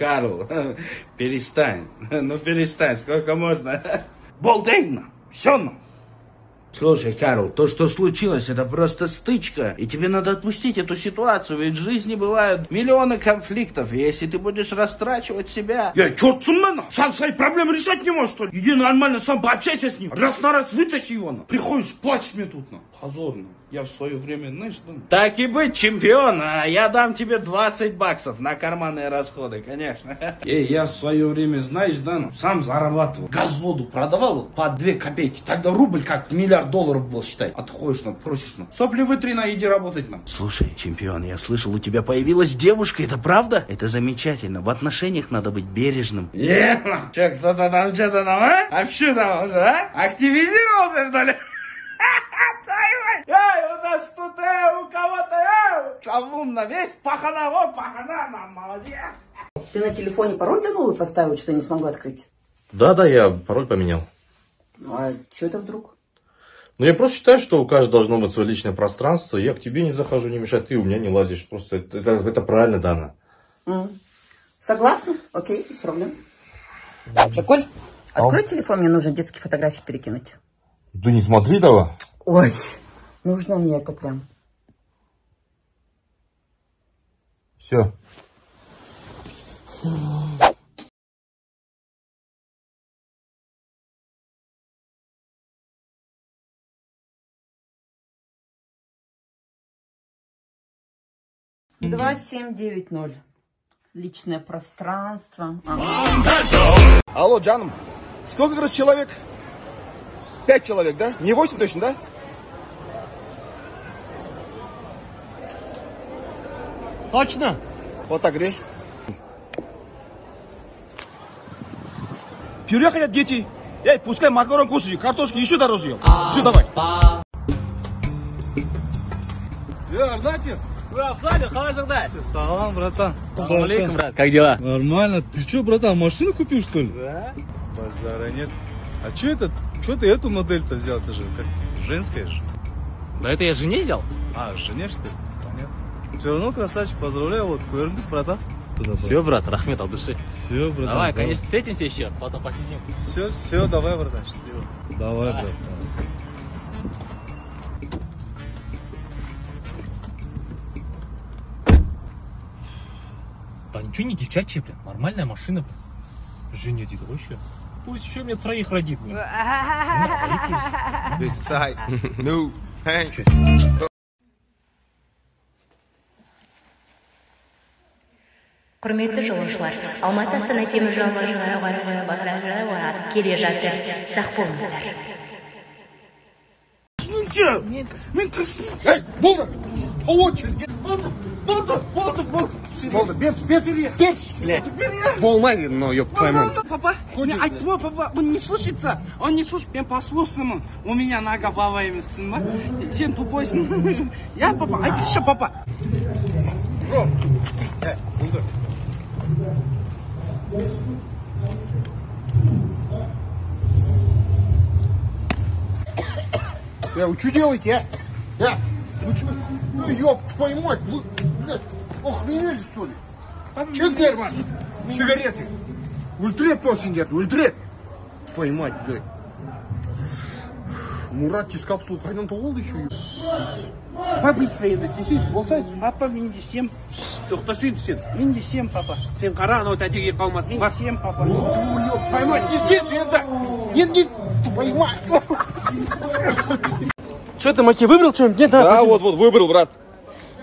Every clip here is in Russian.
Карл, перестань. Ну перестань, сколько можно. Болтейна, все. Слушай, Карл, то, что случилось, это просто стычка. И тебе надо отпустить эту ситуацию, ведь в жизни бывают миллионы конфликтов. И если ты будешь растрачивать себя... Я черт суммена! Сам свои проблемы решать не можешь, что ли? Иди нормально сам пообщайся с ним. Раз на раз вытащи его, на. Приходишь, плачешь мне тут, на. Позорно. Я в свое время, знаешь, что... Так и быть, чемпион, а я дам тебе 20 баксов на карманные расходы, конечно. Эй, я в свое время, знаешь, да, ну, сам зарабатывал. Газ воду продавал по 2 копейки. Тогда рубль как миллиард долларов был, считай. Отходишь, ну, просишь, ну. Сопли вытри, на, иди работать, ну. Слушай, чемпион, я слышал, у тебя появилась девушка, это правда? Это замечательно, в отношениях надо быть бережным. Е, ну, че, кто-то там что-то там, а? Что там уже, а? Активизировался, что ли? Нас тут, э, у кого-то, э, шалун на весь пахана, вот пахана, нам молодец. Ты на телефоне пароль для новый поставил, что не смогу открыть? Да, да, я пароль поменял. Ну, а что это вдруг? Но я просто считаю, что у каждого должно быть свое личное пространство. Я к тебе не захожу, не мешай, ты у меня не лазишь. Просто это, это, это правильно, Дана. М. Согласна? Окей, без проблем. Жаколь, открой телефон, мне нужно детские фотографии перекинуть. Ты не смотри давай. Ой, нужно мне это прям. Все. Два семь девять ноль. Личное пространство. Алло, Джаном, сколько, говоришь, человек? Пять человек, да? Не восемь точно, да? Точно? Вот так грешь. Пюре хотят дети. Эй, пускай макарон кушают, картошки еще дороже. Все, давай. Э, Арнатин, Салам, братан. алейкум, брат. Как дела? Нормально. Ты что, братан, машину купил, что ли? Да. Базара нет. А что это? Что ты эту модель-то взял? Это же как женская же. Да это я жене взял. А, жене, что ли? Понятно. Все равно красавчик, поздравляю, вот, куэрндык, братан. Все, брат, рахмет от души. Все, братан. Давай, конечно, встретимся еще, потом посидим. Все, все, давай, братан, счастливо. Давай, Давай. братан. Да ничего не девчачья, блин, нормальная машина, блин. Жене деда вообще. Пусть еще мне троих родит, құрметті жолаушылар алматы астана темір жол вокзалы келе жатыр сақ болыңыздар Эй, болды. По очереди. Болды, болды, болды, болды. Болды, без, без, без, блядь. Болмайды, но, ёб твою мать. Папа, мне айттым ғой, папа, он не слушается, он не слушает, мен послушныймын, у меня нога баба емеспін ба, сен тупойсың. Я, папа, айтшы, папа. Э, вы что делаете, а? Э, вы что? Ну, ёб твою мать, вы, блядь, охренели, что ли? Че нерван? Сигареты. Ультрет носин дед, ультрет. Твою мать, блядь. Мурат тез капсулы қайдан тауып еще? Папа быстрее енді сенсейші болсайшы. Папа, мен де сем, Тоқташы енді сен. мен де сем, папа. Сен қара анау тәтеге қалмасын. Мен де сем, папа. Ёб твою мать, не здесь енді. Енді, твою мать. Что ты, Маки, выбрал что-нибудь? Нет, Да, вот, вот, выбрал, брат.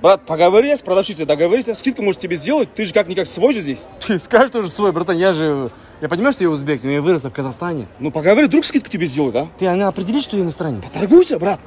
Брат, поговори с продавщицей, договорись. Скидку может тебе сделать, ты же как-никак свой же здесь. Ты скажешь тоже свой, братан, я же... Я понимаю, что я узбек, но я вырос в Казахстане. Ну, поговори, вдруг скидку тебе сделают, а? Ты, она определит, что я иностранец? Торгуйся, брат.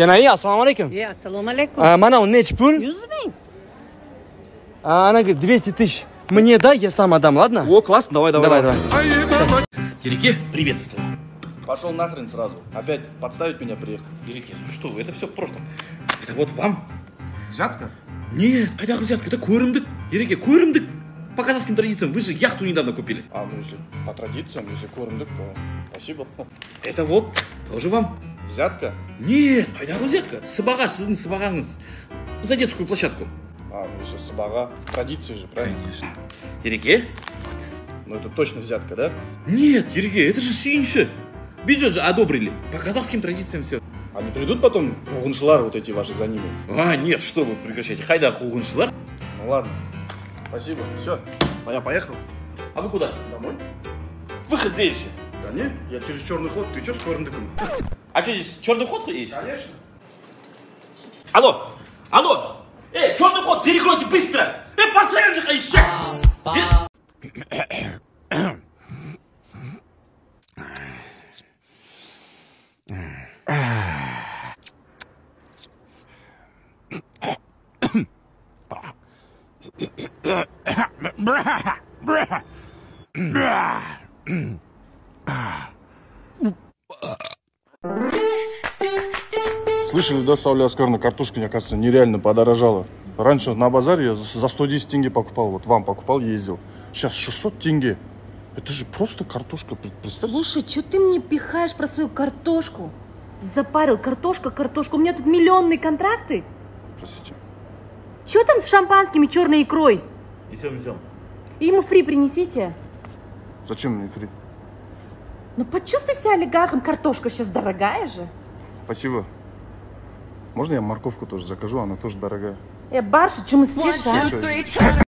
Кенаи, ассаламу алейкум. Е, ассаламу алейкум. А, Мана, он нечь пул? Yüz bin. А она говорит, 200 тысяч. Мне дай, я сам отдам, ладно? О, классно, давай, давай. Давай, давай. Ереке, приветствую. Пошел нахрен сразу. Опять подставить меня приехал. Ереке, ну что вы, это все просто. Это вот вам. Взятка? Нет, қайдағы взятка, это көрімдік. Ереке, көрімдік. По казахским традициям, вы же яхту недавно купили. А, ну если по традициям, если кормдык, то спасибо. Это вот, тоже вам. Взятка? Нет, қайдағы взятка. Сыбаға, сіздің сыбағаңыз. За детскую площадку. А, ну еще собака. Традиции же, правильно? Ереке? Ну это точно взятка, да? Нет, Ереке, это же синьше. Бюджет же одобрили. По казахским традициям все. А не придут потом хугуншылар вот эти ваши за ними? А, нет, что вы прекращайте. Хайда хугуншылар. Ну ладно. Спасибо. Все. А я поехал. А вы куда? Домой? Выход здесь же. Да нет, я через черный ход. Ты что с корндыком? А что здесь, черный ход есть? Конечно. Алло! Алло! Эй, черный ход, перекройте быстро! Эй, посмотри же, ища! Слышали, да, Сауля Оскаровна, картошка, мне кажется, нереально подорожала. Раньше на базаре я за за 110 тенге покупал, вот вам покупал, ездил. Сейчас 600 тенге. Это же просто картошка, пред- представьте. Слушай, что ты мне пихаешь про свою картошку? Запарил, картошка, картошка. У меня тут миллионные контракты. Простите. Что там с шампанским и черной икрой? Несем, несем. И ему фри принесите. Зачем мне фри? Ну, почувствуй себя олигархом, картошка сейчас дорогая же. Спасибо. Можно я морковку тоже закажу, она тоже дорогая. Э, стишь, а?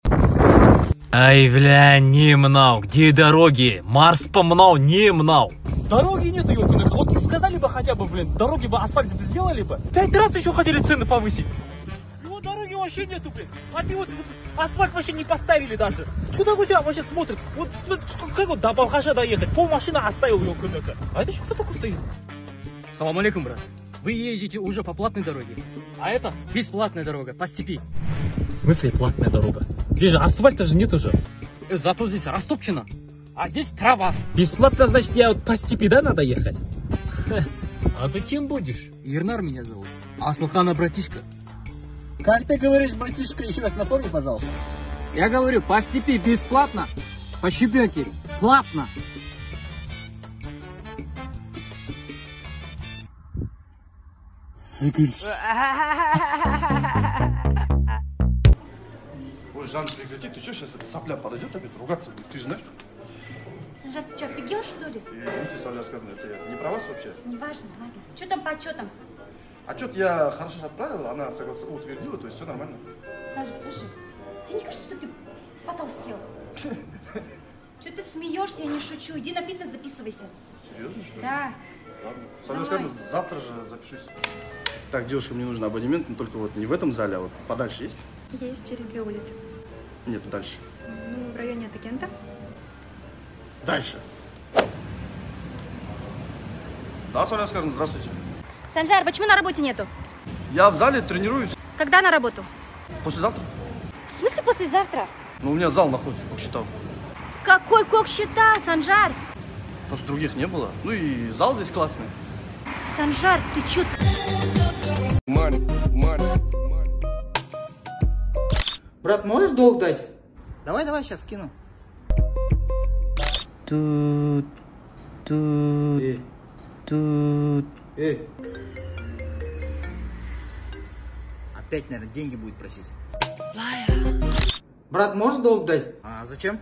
Ай, бля, не мнал. Где дороги? Марс помнал, не мнал. Дороги нету, ёлка Вот сказали бы хотя бы, блин, дороги бы, асфальт бы сделали бы. Пять раз еще хотели цены повысить. Ну, дороги вообще нету, блин. А ты вот, вот асфальт вообще не поставили даже. Куда у тебя вообще смотрит? Вот, вот как вот до Балхаша доехать? Пол машины оставил, ёлка А это что кто такой стоит? Салам алейкум, брат. Вы едете уже по платной дороге. А это? Бесплатная дорога, по степи. В смысле платная дорога? Здесь же асфальта же нет уже. Э, Зато здесь растопчено. А здесь трава. Бесплатно, значит, я вот по степи, да, надо ехать? А ты кем будешь? Ернар меня зовут. Аслхана братишка. Как ты говоришь, братишка, еще раз напомни, пожалуйста. Я говорю, по степи бесплатно, по щебенке платно. Ой, Жан, прекрати. Ты что сейчас эта сопля подойдет опять ругаться будет? Ты же знаешь? Санжар, ты что, офигел, что ли? И, Извините, Сауля Оскаровна, это я не про вас вообще? Неважно, ладно. Что там по отчетам? Отчет я хорошо отправил, она соглас... утвердила, то есть все нормально. Санжар, слушай, тебе не кажется, что ты потолстел? Что ты смеешься, я не шучу. Иди на фитнес записывайся. Серьезно, что ли? Да. Ладно. Мной. Оскаровна, завтра же запишусь. Так, девушка, мне нужен абонемент, но только вот не в этом зале, а вот подальше есть? Есть через две улицы. Нет, дальше. Ну, в районе Атакента. Дальше. Да, Сауля Оскаровна, здравствуйте. Санжар, почему на работе нету? Я в зале тренируюсь. Когда на работу? Послезавтра? В смысле послезавтра? Ну, у меня зал находится, как считал. Какой кок счета, Санжар? Просто других не было. Ну и зал здесь классный. Санжар, ты чё? Брат, можешь долг дать? Давай, давай, сейчас скину. Тут, тут, тут. Эй. Опять, наверное, деньги будет просить. Брат, можешь долг дать? А зачем?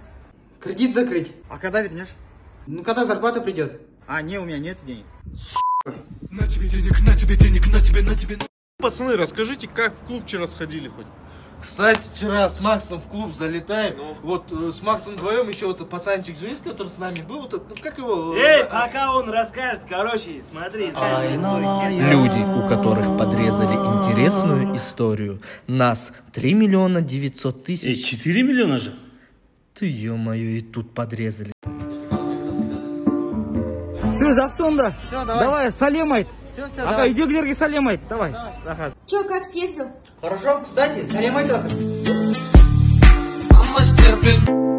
Кредит закрыть. А когда вернешь? Ну, когда зарплата придет. А, не, у меня нет денег. На тебе денег, на тебе денег, на тебе, на тебе. Пацаны, расскажите, как в клуб вчера сходили хоть? Кстати, вчера с Максом в клуб залетаем. Вот э, с Максом вдвоем еще вот этот пацанчик же есть, который с нами был. Вот, ну, как его? Эй, э, пока он расскажет, короче, смотри. Люди, у которых подрезали интересную историю. Нас 3 миллиона 900 тысяч. 4 миллиона же? Ты, ё-моё, и тут подрезали. Все, Жаксонда. Всё, давай. Давай, Салемайт. Все, все, Ака, давай. иди к Лерге Салемайт. Давай. Ага. Че, как съездил? Хорошо, кстати, Салемайт. Мама стерпит.